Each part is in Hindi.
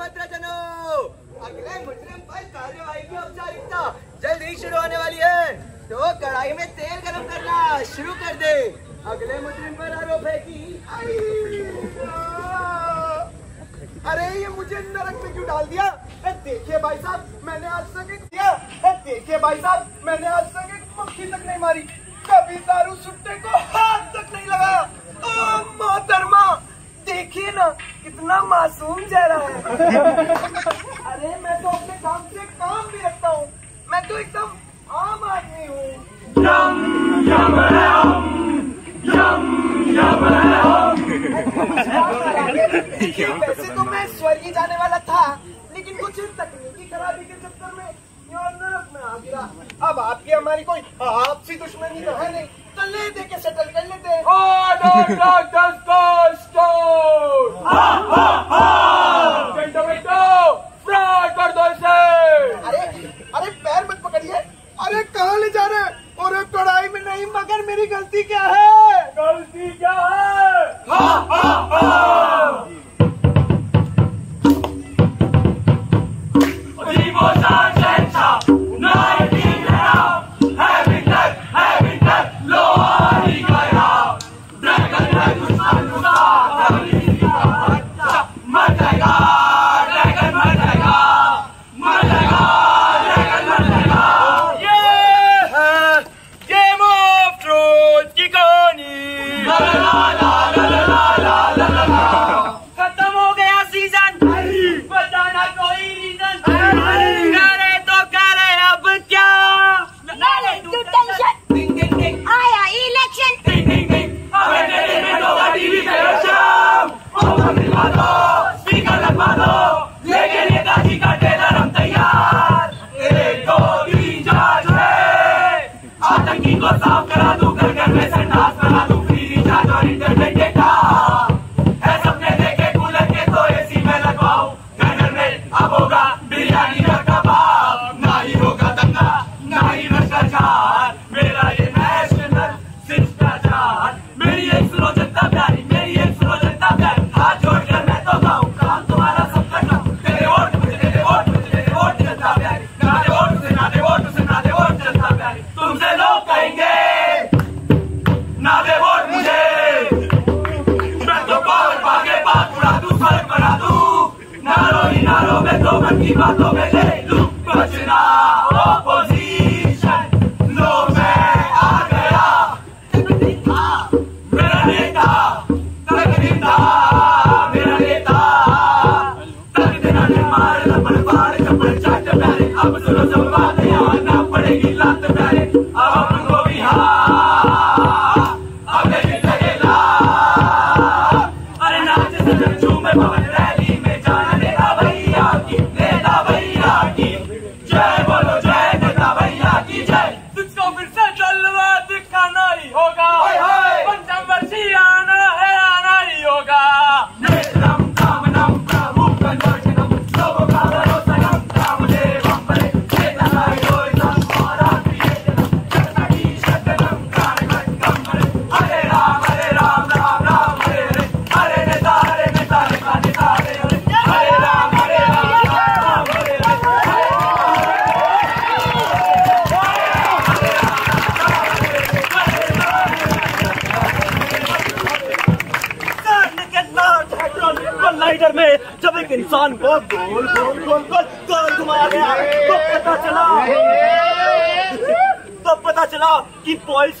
भद्रजनो। अगले मुजरिम पर कार्यवाही की औपचारिकता जल्द ही शुरू होने वाली है। तो कढ़ाई में तेल गरम करना शुरू कर दे। अगले मुजरिम पर आरोप है कि अरे, ये मुझे नरक में क्यों डाल दिया? देखिए भाई साहब, मैंने आज तक दिया। देखिए भाई साहब, मैंने आज तक एक मक्खी तक नहीं मारी। कभी दारू सुट्टे को हाथ तक नहीं मोहतरमा, देखिए ना कितना मासूम चेहरा है। अरे मैं तो अपने काम से काम भी रखता हूँ। मैं तो एकदम आम आदमी हूँ। वैसे तो मैं स्वर्गीय जाने वाला था लेकिन कुछ तकनीकी खराबी के चक्कर में में आ गिरा। अब आपकी हमारी कोई आपसी दुश्मनी तो है नहीं। तो ले दे के सेटल कर लेते हैं। अरे नारों में तो मन की बातों में ले लूँ बचना ओपोजिशन लो मैं आ गया मेरा नेता तक नेता मेरा नेता तक देना मार लपड़ पार चप्पल चाट प्यारे अब सुनो सब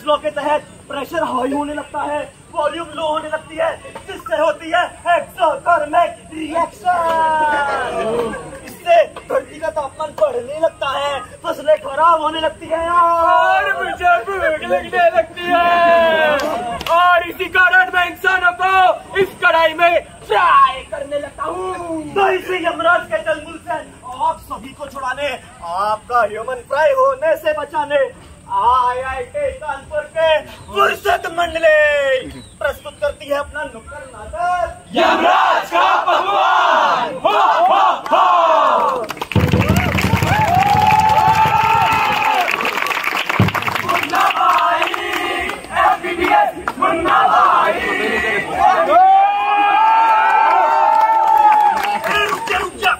पॉइंट्स लॉ के तहत प्रेशर हाई होने लगता है वॉल्यूम लो होने लगती है। जिससे होती है? एक्सोथर्मिक रिएक्शन इससे धरती का तापमान बढ़ने लगता है फ़सलें खराब होने लगती है और मुझे भूख लगने लगती है। और इसी कारण मैं इंसानों को इस कढ़ाई में फ्राई करने लगता हूँ। तो इसी यमराज के चलमुल से आप सभी को छुड़ाने आपका ह्यूमन फ्राई होने से बचाने आई आई टी कानपुर के फुर्सत मंडले प्रस्तुत करती है अपना नुक्कड़ नाटक। यमराज का पकवान हो हो हो मुन्ना भाई एफबीएस मुन्ना भाई अरे रुक जा रुक जा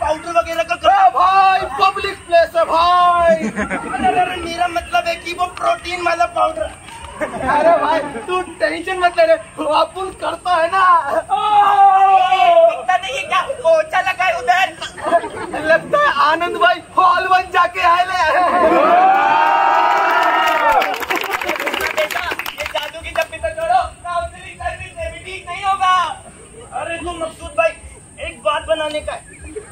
पाउडर वगैरह का ए भाई पब्लिक प्लेस है भाई अरे अरे मेरा मतलब है कि वो प्रोटीन वाला पाउडर अरे भाई तू टेंशन मत ले रे। करता है ना। नहीं क्या? पोचा लगा है उधर। लगता है आनंद भाई हॉल वन जाके आए ले बेटा ये जादू की डब्बी तो छोड़ो काउंसलिंग सर्विस से भी ठीक नहीं होगा अरे तो मकसूद भाई एक बात बनाने का है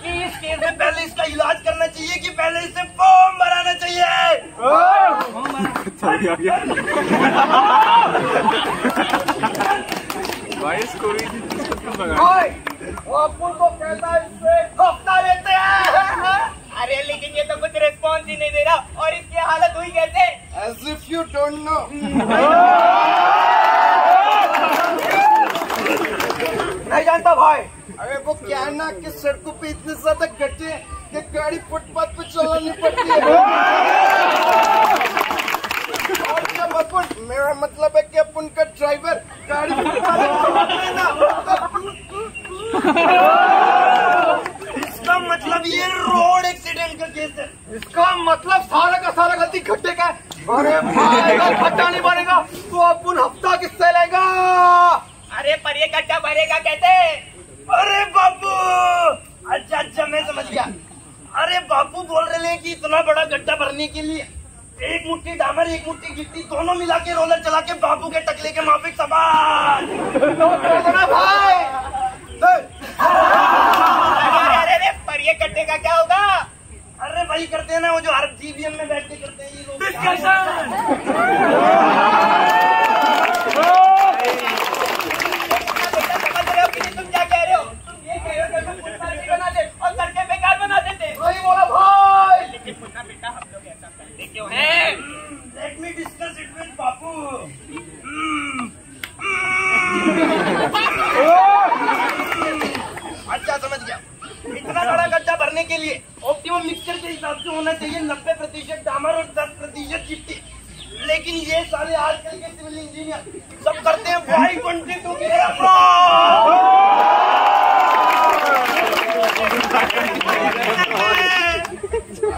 कि इस केस में पहले इसका इलाज करना चाहिए कि पहले इसे फॉर्म भराना चाहिए। भाई वो अपन को कहता है हफ़्ता लेते हैं। अरे लेकिन ये तो कुछ रिस्पॉन्स ही नहीं दे रहा और इसकी हालत हुई कैसे? As if you don't know. नहीं जानता भाई। अरे वो क्या ना कि सड़कों पे इतने ज़्यादा गड्ढे हैं कि गाड़ी चलानी पड़ती है। और जब अपन मेरा मतलब है कि अपन का ड्राइवर गाड़ी फुटपाथ पे चलाता है ना इसका मतलब ये रोड एक्सीडेंट का केस है इसका मतलब सारा का सारा गलती गड्ढे का है अरे भाई अगर खड्डा नहीं बनेगा तो अपन हफ़्ता किससे लेगा अरे पर ये गड्ढा भरेगा कैसे अरे बापू अच्छा अच्छा मैं समझ गया अरे बापू बोल रहे हैं कि इतना बड़ा गड्ढा भरने के लिए एक मुट्ठी डामर एक मुट्ठी गिट्टी दोनों मिला के रोलर चला के बाबू के टकले के माफिक देना भाई देख, अरे अरे अरे पर का क्या होगा? अरे वही करते हैं ना वो जो हर जीवीएम में बैठ के करते हैं ये लोग। बेटा समझ रहे हो तुम क्या कह रहे हो तुम ये कह रहे हो कि हम फुटपाथ भी बना दे और सड़कें बेकार बना देते। वही बोला भाई! लेकिन मुन्ना बेटा हम लोग ऐसा करते क्यों हैं let me discuss it with Bapu अच्छा समझ गया इतना बड़ा गड्ढा भरने के लिए ऑप्टिमम मिक्सचर के हिसाब से होना चाहिए, नब्बे प्रतिशत डामर और दस प्रतिशत गिट्टी लेकिन ये सारे आजकल के सिविल इंजीनियर सब करते हैं वाई टू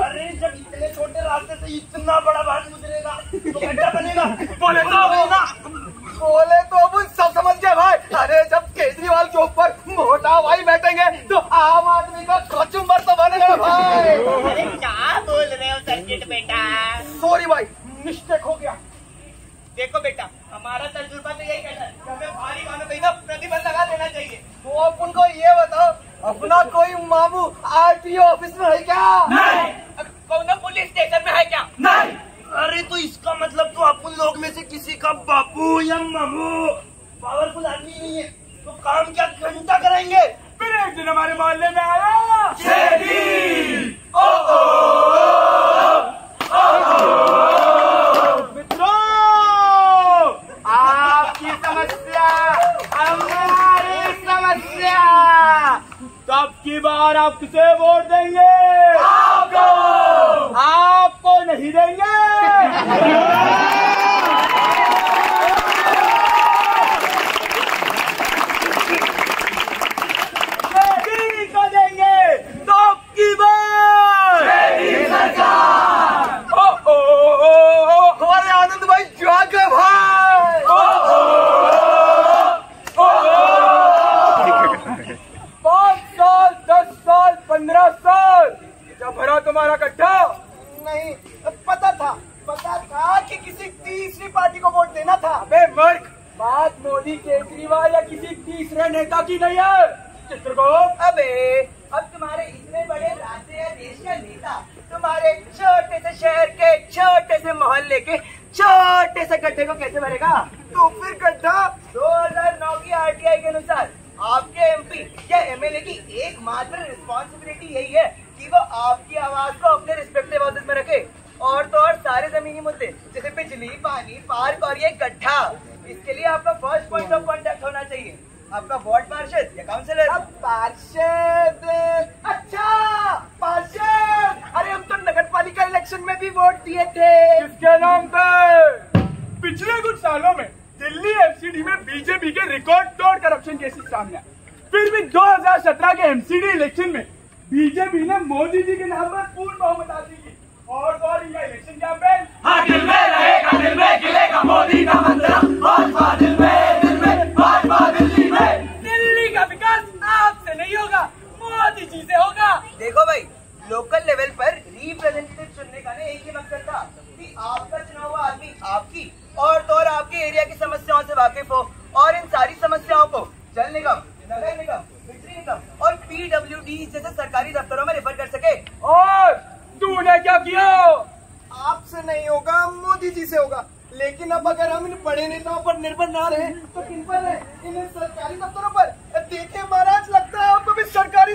अरे, जब इतने छोटे रास्ते से इतना बड़ा भाग गुजरेगा तो बनेगा। बोले तो बोले तो अब सब समझ गए भाई अरे जब केजरीवाल के ऊपर मोटा भाई बैठेंगे तो आम आदमी का कचुम्बर तो बनेगा भाई अरे क्या बोल रहे हो सर्किट बेटा सॉरी भाई मिस्टेक हो गया देखो बेटा हमारा तजुर्बा तो यही कहता है कि हमें भारी वाहनों पे ना प्रतिबंध लगा देना चाहिए तो आप उनको ये बताओ अपना कोई मामू आरटीओ ऑफ़िस में है क्या? कौन पुलिस स्टेशन में है क्या? नहीं। अरे तो इसका मतलब तो अपन लोग में से किसी का बापू या मामू पावरफुल आदमी नहीं है। तो काम क्या घंटा कराएँगे फिर एक दिन हमारे मोहल्ले में आया। मित्रों आपकी समस्या हमारी समस्या तब की बार आप किसे वोट देंगे। आपको! आपको नहीं देंगे मोदी को देंगे तब की बार ओ ओ ओ ओ हमारे आनंद भाई जाग गए भाई पाँच साल दस साल पंद्रह साल क्या भरा तुम्हारा गड्ढा नहीं पता था पता था कि किसी तीसरी पार्टी को वोट देना था अबे मूर्ख बात मोदी केजरीवाल या किसी तीसरे नेता की नहीं है चित्रगुप्त अबे अब तुम्हारे इतने बड़े राज्य या देश का नेता तुम्हारे छोटे से शहर के छोटे से मोहल्ले के छोटे से गड्ढे को कैसे भरेगा तो फिर गड्ढा 2009 की आरटीआई के अनुसार आपके एमपी या एमएलए की एकमात्र रिस्पॉन्सिबिलिटी यही है कि वो आपकी आवाज़ को अपने रिस्पेक्टिव हाउसेज में रखे और तो और सारे जमीनी मुद्दे जैसे बिजली पानी पार्क और ये गड्ढा इसके लिए आपका फ़र्स्ट पॉइंट ऑफ़ कांटेक्ट होना चाहिए आपका वार्ड पार्षद या काउंसिलर अब पार्षद अच्छा पार्षद अरे हम तो नगर पालिका इलेक्शन में भी वोट दिए थे किसके नाम पे? पिछले कुछ सालों में दिल्ली एमसीडी में बीजेपी के रिकॉर्ड तोड़ करप्शन केसेस सामने आए। फिर भी 2017 के एमसीडी इलेक्शन में बीजेपी ने मोदी जी के नाम पर पूर्ण बहुमत हासिल की। और तो और इनका इलेक्शन कैंपेन हाँ दिल में रहेगा दिल में खिलेगा मोदी का मंत्र भाजपा दिल में दिल में भाजपा दिल्ली में। दिल्ली का विकास आपसे नहीं होगा मोदी जी से होगा। देखो भाई लोकल लेवल पर रिप्रेजेंटेटिव चुनने का ना एक ही मकसद था कि आपका चुना हुआ आदमी आपकी और तो और आपके एरिया की समस्याओं से वाकिफ हो और इन सारी समस्याओं को जल निगम नगर निगम बिजली निगम और पीडब्ल्यूडी जैसे सरकारी दफ्तरों में रेफर कर सके। और तूने क्या किया? आपसे नहीं होगा मोदी जी से होगा। लेकिन अब अगर हम इन बड़े नेताओं पर निर्भर ना रहे तो किन पर रहे? इन सरकारी दफ्तरों पर। देखिए महाराज लगता है आपको भी सरकारी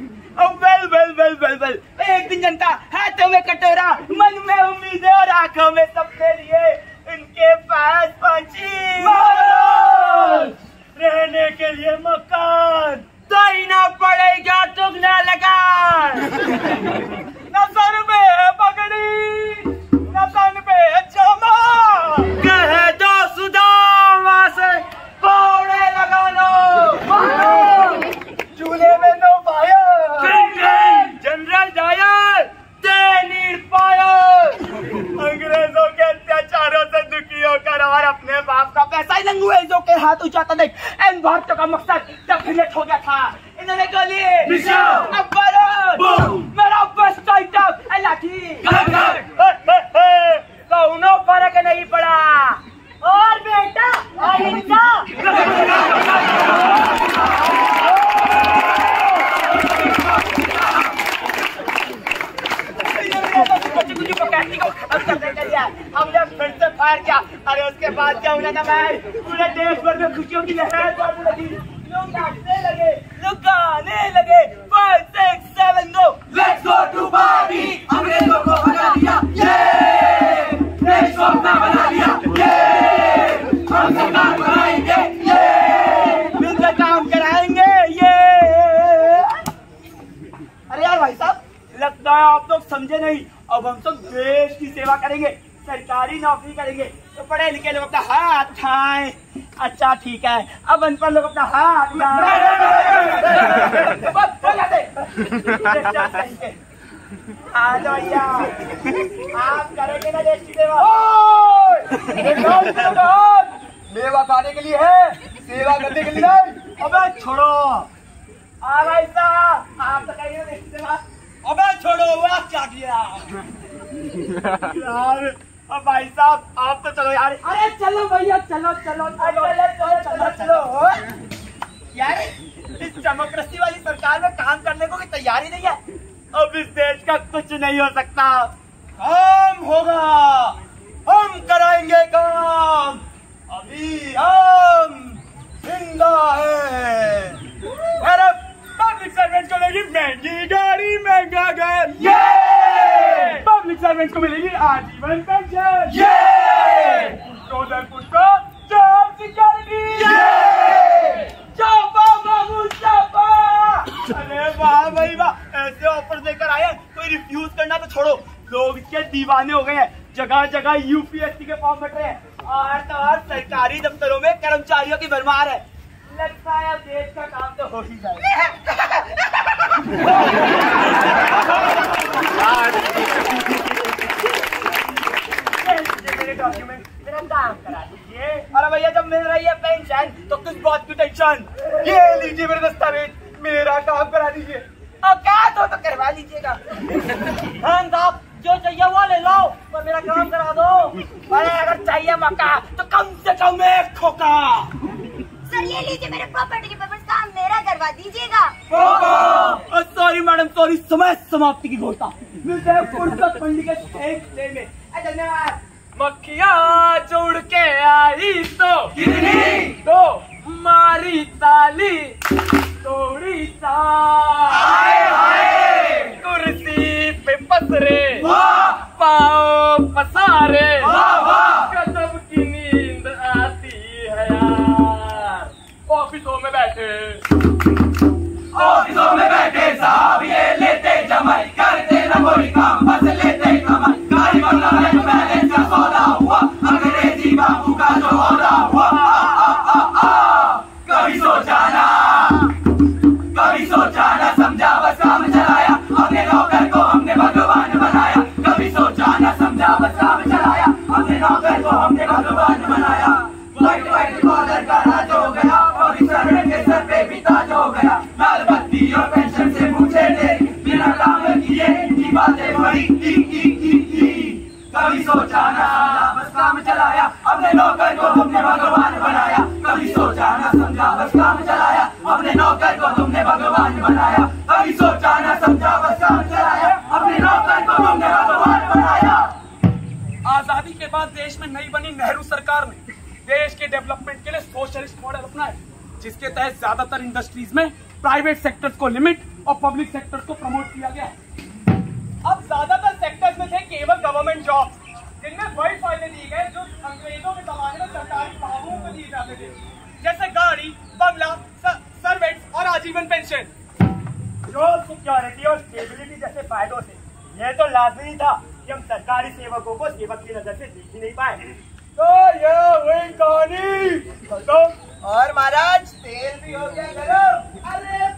बता well well well well well एक दिन जनता, हाथों में कटोरा, मन में उम्मीदें और आँखों में सपने लिए उनके पास पहुँची रहने के लिए मकान। देना पड़ेगा दुगना लगान। न सर में है पगड़ी, न तन पे है जमा कह दो सुदामा से पौड़े लगा लो चूल्हे में no fire General Dyer they need fire अंग्रेज़ों के अत्याचारों से दुखी होकर और अपने बाप का ही हाथ उठाता देख एन भारत का मकसद डेफिनेट हो गया था इन्होंने गोली अब मेरा बेस्ट आइटम है लाठी कौनो फ़र्क नहीं पड़ा और बेटा अहिंसा बाद क्या हुआ था मैं? पूरे देश भर में खुशियों की लहर दौड़ने लगी लोग नाचने लगे लोग। गाने लगे five six seven go let's go to party अंग्रेज़ों को भगा दिया। ये देश को अपना बना लिया ये हम सरकार बनाएँगे ये मिलकर काम कराएँगे। ये अरे यार भाई साहब लगता है आप लोग समझे नहीं। अब हम सब देश की सेवा करेंगे सरकारी नौकरी करेंगे। उठाएँ अच्छा ठीक है। अब अनपढ़ लोग अपना हाथ उठाएँ। बस, जाते। आ जाओ भैया आप करेंगे ना देश की सेवा मेवा खाने के लिए है सेवा करने के लिए नहीं। अबे छोड़ो। आ भाई साहब आप तो कहिए देश की सेवा अबे छोड़ो वो आप क्या किया? यार अब भाई साहब आप तो चलो यार। अरे चलो भैया चलो चलो चलो चलो चलो चलो यार इस डेमोक्रेसी वाली सरकार में काम करने को की तैयारी नहीं है? अब इस देश का कुछ नहीं हो सकता। काम होगा। हम कराएँगे काम। अभी हम ज़िंदा है। अरे पब्लिक सर्वेंट को मिलेगी महँगी गाड़ी महँगा घर। पब्लिक सर्वेंट को मिलेगी आजीवन पेंशन। ये! को जॉब सिक्योरिटी ये! चापा बाबू चापा अरे वाह भाई वाह। ऐसे ऑफ़र देकर आए कोई रिफ्यूज करना तो छोड़ो। लोग इसके दीवाने हो गए हैं जगह जगह यूपीएससी के फॉर्म बट रहे हैं। और तो और सरकारी दफ्तरों में कर्मचारियों की भरमार है। लगता है देश का काम तो हो ही जाएगा। मेरे डॉक्यूमेंट मेरा काम करा दीजिए। अरे भैया जब मिल रही है पेंशन तो किस बात की टेंशन ये लीजिए मेरे दस्तावेज़ मेरा काम करा दीजिए। अब क्या तो, तो करवा लीजिएगा। हाँ साहब जो चाहिए वो ले लो पर मेरा काम करा दो। अरे अगर चाहिए मक्का तो कम से कम एक खोका सर ये लीजिए मेरे प्रॉपर्टी के पेपर्स काम मेरा करवा दीजिएगा। सॉरी मैडम सॉरी समय समाप्ति की घोषणा। मिलते हैं फुर्सत मंडी के डे में। अच्छा, धन्यवाद मक्खिया जोड़ के आई तो। कितनी? तो मारी ताली तोड़ी हाय कभी सोचा ना बस काम चलाया। अपने नौकर को तुमने भगवान बनाया। कभी सोचा ना समझा बस काम चलाया। अपने नौकर को तुमने भगवान बनाया। कभी सोचा ना समझा बस काम चलाया। अपने नौकर को तुमने भगवान बनाया। आज़ादी के बाद देश में नई बनी नेहरू सरकार ने देश के डेवलपमेंट के लिए सोशलिस्ट मॉडल अपनाए जिसके तहत ज़्यादातर इंडस्ट्रीज़ में प्राइवेट सेक्टर्स को लिमिट और पब्लिक सेक्टर्स को प्रमोट किया गया अब ज़्यादातर सेक्टर्स केवल गवर्नमेंट जॉब जिनमें वही फ़ायदे दिए गए जो अंग्रेज़ों के जमाने में सरकारी बाबुओं को दिए जाते थे। जैसे गाड़ी बंगला सर्वेंट्स और आजीवन पेंशन। जॉब सिक्योरिटी और स्टेबिलिटी जैसे फायदों से यह तो लाजमी था कि हम सरकारी सेवकों को सेवक की नज़र से देख ही नहीं पाए। तो ये वही कहानी। और महाराज तेल भी हो गया गरम अरे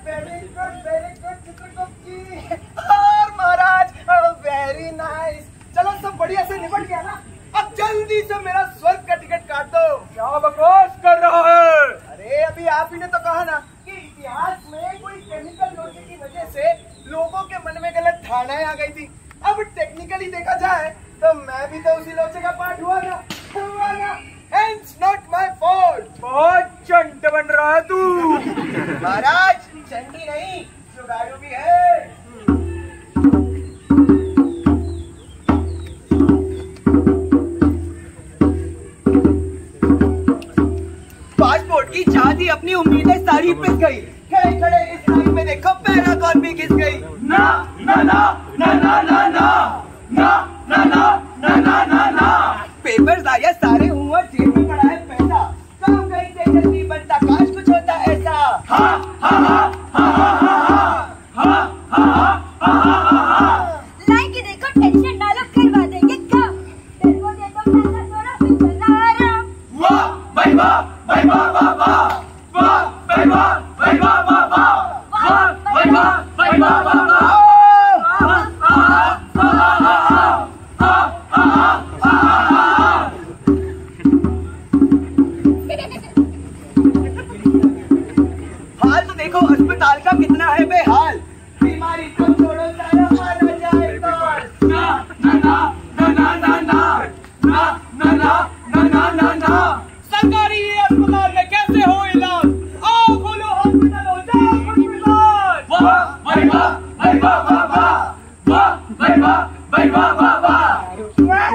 वाह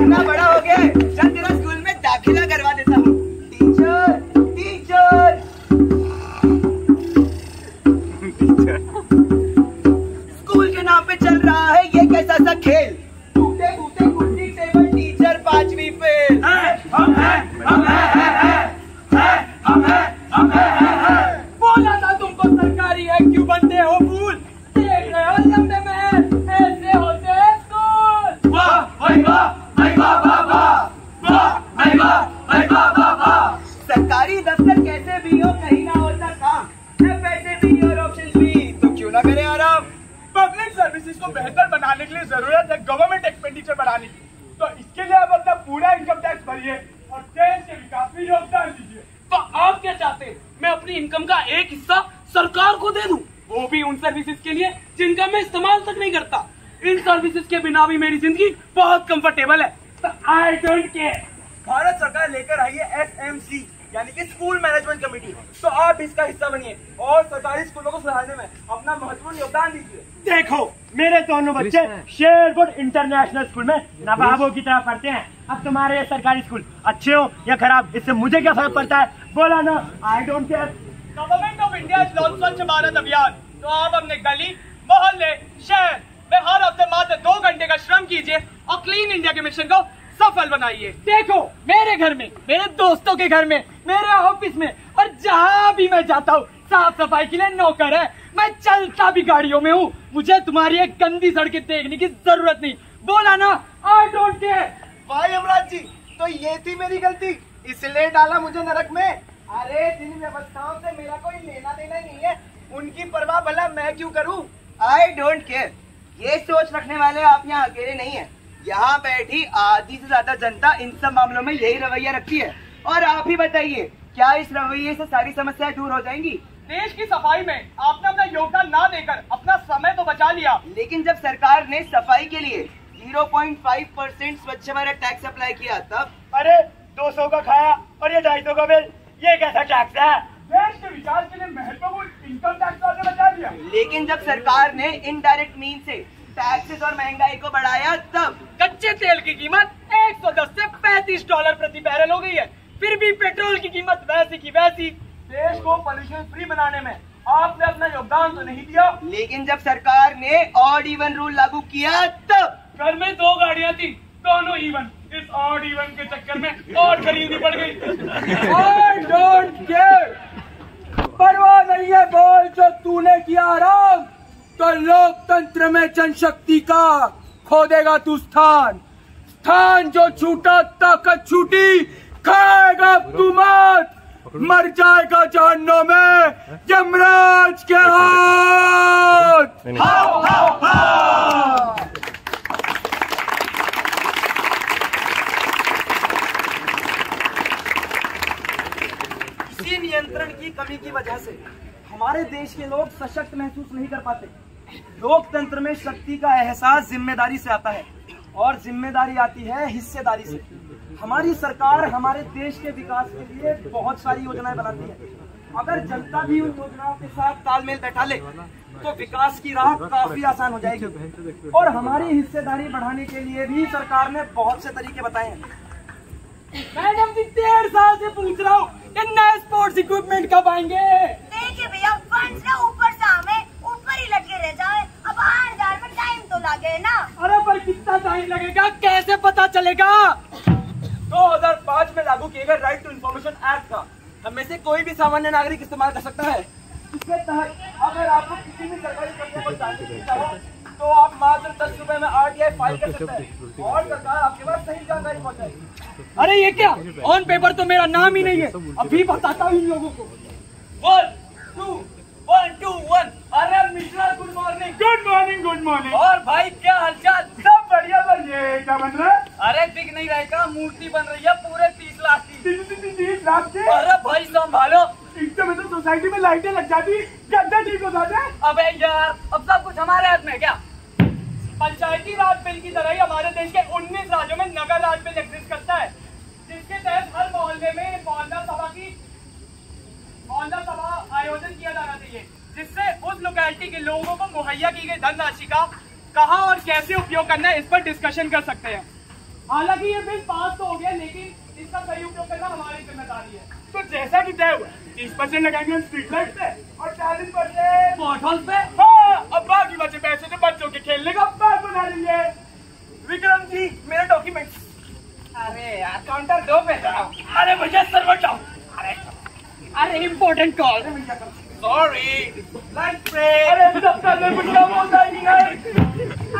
इतना बड़ा हो गया है अपनी इनकम का एक हिस्सा सरकार को दे दूँ। वो भी उन सर्विसेज़ के लिए जिनका मैं इस्तेमाल तक नहीं करता। इन सर्विसेज़ के बिना भी मेरी ज़िंदगी बहुत कंफर्टेबल है। तो आई डोंट केयर भारत सरकार लेकर आई है एस एम सी यानी कि स्कूल मैनेजमेंट कमेटी तो आप इसका हिस्सा बनिए और सरकारी स्कूलों को सुधारने में अपना महत्वपूर्ण योगदान दीजिए। देखो मेरे दोनों बच्चे शेरगुड इंटरनेशनल स्कूल में नवाबों की तरह पढ़ते हैं। अब तुम्हारे ये सरकारी स्कूल अच्छे हो या खराब इससे मुझे क्या फ़र्क पड़ता है? बोला ना? I don't care government of India is launch Swachh Bharat Abhiyan तो आप अपने गली मोहल्ले शहर में हर हफ़्ते मात्र दो घंटे का श्रम कीजिए और क्लीन इंडिया के मिशन को सफल बनाइए। देखो मेरे घर में मेरे दोस्तों के घर में मेरे ऑफ़िस में और जहाँ भी मैं जाता हूँ साफ़ सफ़ाई के लिए नौकर है। मैं चलता भी गाड़ियों में हूँ। मुझे तुम्हारी एक गंदी सड़कें देखने की ज़रूरत नहीं। बोला ना आई डोंट केयर भाई यमराज जी तो ये थी मेरी गलती। इसलिए डाला मुझे नरक में। अरे जिन व्यवस्थाओं से मेरा कोई लेना देना नहीं है। उनकी परवाह भला मैं क्यों करूँ? आई डोंट केयर ये सोच रखने वाले आप यहाँ अकेले नहीं है। यहाँ बैठी आधी से ज़्यादा जनता इन सब मामलों में यही रवैया रखती है। और आप ही बताइए क्या इस रवैये से सारी समस्याएँ दूर हो जाएँगी? देश की सफ़ाई में आपने अपना योगदान ना देकर अपना समय तो बचा लिया। लेकिन जब सरकार ने सफ़ाई के लिए 0.5 परसेंट स्वच्छ भारत टैक्स अप्लाई किया तब? अरे 200 का खाया और ये 250 का बिल। ये कैसा टैक्स है? देश के विकास के लिए महत्वपूर्ण इनकम टैक्स लिया। लेकिन जब सरकार ने इनडायरेक्ट मीन से टैक्सेस और महँगाई को बढ़ाया तब कच्चे तेल की कीमत 110 से 35 डॉलर प्रति बैरल हो गई है। फिर भी पेट्रोल की कीमत वैसी की वैसी। देश को पॉल्यूशन फ्री बनाने में आपने अपना योगदान तो नहीं दिया। लेकिन जब सरकार ने ऑड इवन रूल लागू किया तब घर में दो गाड़ियाँ थी। दोनों इवन इस ऑड इवन के चक्कर में और खरीदनी पड़ गई। आई डोंट केयर परवाह नहीं है बोल जो तूने किया आराम। तो लोकतंत्र में जनशक्ति का खो देगा तू स्थान। स्थान जो छूटा ताकत छूटी खाएगा तू मत। मर जाएगा जानों में यमराज के हाथ। हाओ हाओ हाओ इसी नियंत्रण की कमी की वजह से हमारे देश के लोग सशक्त महसूस नहीं कर पाते। लोकतंत्र में शक्ति का एहसास ज़िम्मेदारी से आता है और ज़िम्मेदारी आती है हिस्सेदारी से। हमारी सरकार हमारे देश के विकास के लिए बहुत सारी योजनाएँ बनाती है। अगर जनता भी उन योजनाओं के साथ तालमेल बैठा ले तो विकास की राह काफ़ी आसान हो जाएगी। और हमारी हिस्सेदारी बढ़ाने के लिए भी सरकार ने बहुत से तरीके बताए हैं। मैडम जी, डेढ़ साल से पूछ रहा हूँ। कि नए स्पोर्ट्स इक्विपमेंट कब आएँगे? देखिए भैया फंड ना ऊपर से हमें ऊपर ही लगे रह जाए अब आठ हज़ार में टाइम तो लगे ना? अरे पर कितना टाइम लगेगा? कैसे पता चलेगा? 2005 में लागू किए गए राइट टू इन्फॉर्मेशन एक्ट का। हमें से कोई भी सामान्य नागरिक इस्तेमाल कर सकता है। इसके तहत अगर आपको किसी भी सरकारी तो आप मात्र दस रुपए में आर टी आई फ़ाइल कर सकते हैं। और सरकार आपके पास सही जानकारी पहुंचाएगी। अरे ये क्या? ऑन पेपर तो मेरा नाम ही नहीं है। अभी बताता हूँ इन लोगों को। One two one two one अरे Mishra good morning good morning good morning और भाई क्या हालचाल? सब बढ़िया बढ़िया। क्या बन रहा है? अरे दिख नहीं रहेगा मूर्ति बन रही है पूरे तीस लाख की। तीस लाख की? अरे भाई संभालो। इससे में तो सोसाइटी में लाइटें लग जाती गद्दा ठीक हो जाते अबे यार अब सब कुछ हमारे हाथ में क्या? पंचायती राज बिल की तरह ही हमारे देश के 19 राज्यों में नगर राज बिल एग्जिस्ट करता है। जिसके तहत हर मोहल्ले में मोहल्ला सभा की मोहल्ला सभा आयोजन किया जाना चाहिए, जिससे उस लोकेलिटी के लोगों को मुहैया की गई धनराशि का कहाँ और कैसे उपयोग करना है, इस पर डिस्कशन कर सकते हैं। हालाँकि ये बिल पास तो हो गया, लेकिन इसका सही उपयोग करना हमारी ज़िम्मेदारी है। तो जैसा कि तय हुआ, तीस परसेंट लगाएँगे स्ट्रीट लाइट पे और चालीस परसेंट पे। अब बाकी बचे पैसे तो बच्चों के खेलने का पार्क बना लेंगे विक्रम जी मेरे डॉक्यूमेंट्स अरे यार काउंटर दो पे अरे भैया सर्वर जाओ अरे अरे important call sorry lunch break अरे दफ्तर में कुछ काम होता ही नहीं है।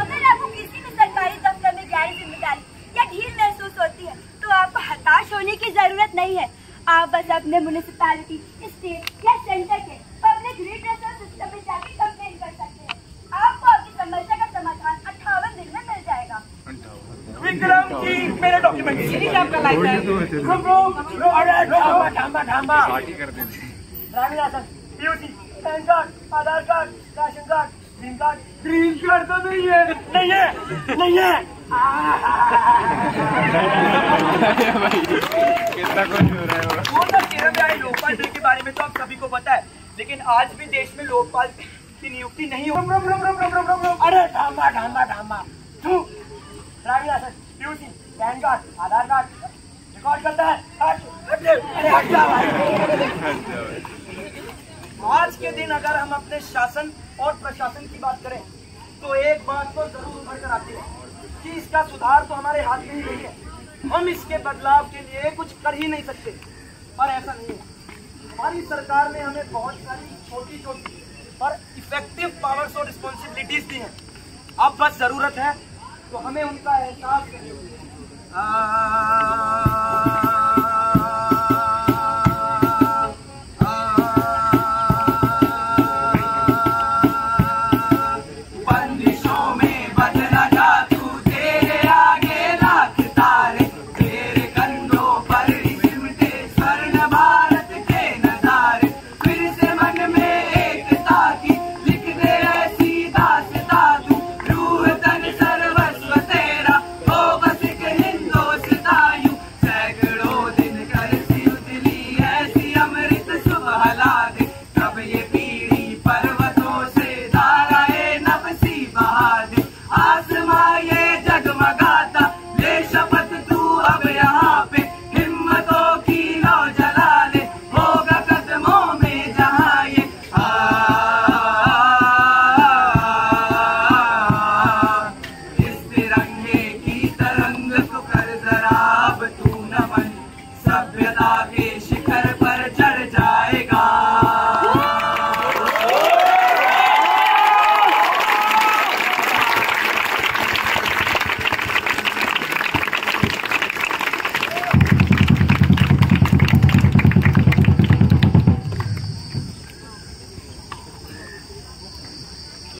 अगर आपको किसी भी सरकारी दफ्तर में गैर ज़िम्मेदारी या ढील महसूस होती है तो आपको हताश होने की ज़रूरत नहीं है। आप बस अपने म्यूनिसिपैलिटी स्टेट या सेंटर के पब्लिक रिड्रेसल सिस्टम में जाकर कंप्लेन कर सकते हैं आपको आपकी समस्या का समाधान अट्ठावन दिन में मिल जाएगा विक्रम जी मेरे डॉक्यूमेंट यही आपका लाइसेंस हम लोग अरे dhaba dhaba dhaba driving licence PUC pan card Aadhaar card ration card green card green card तो नहीं है। नहीं है। नहीं है। वो। तो केरल में आई लोकपाल बिल के बारे में तो आप सभी को पता है। लेकिन आज भी देश में लोकपाल की नियुक्ति नहीं हो अरे ढामा ढामा ढामा। तू पीयूसी पैन कार्ड रिकॉर्ड करता है हट, आज के दिन अगर हम अपने शासन और प्रशासन की बात करें तो एक बात तो ज़रूर उभर कर आती है कि इसका सुधार तो हमारे हाथ में ही नहीं है। हम इसके बदलाव के लिए कुछ कर ही नहीं सकते, पर ऐसा नहीं है। हमारी सरकार ने हमें बहुत सारी छोटी छोटी पर इफ़ेक्टिव पावर्स और रिस्पॉन्सिबिलिटीज दी हैं। अब बस ज़रूरत है तो हमें उनका एहसास करने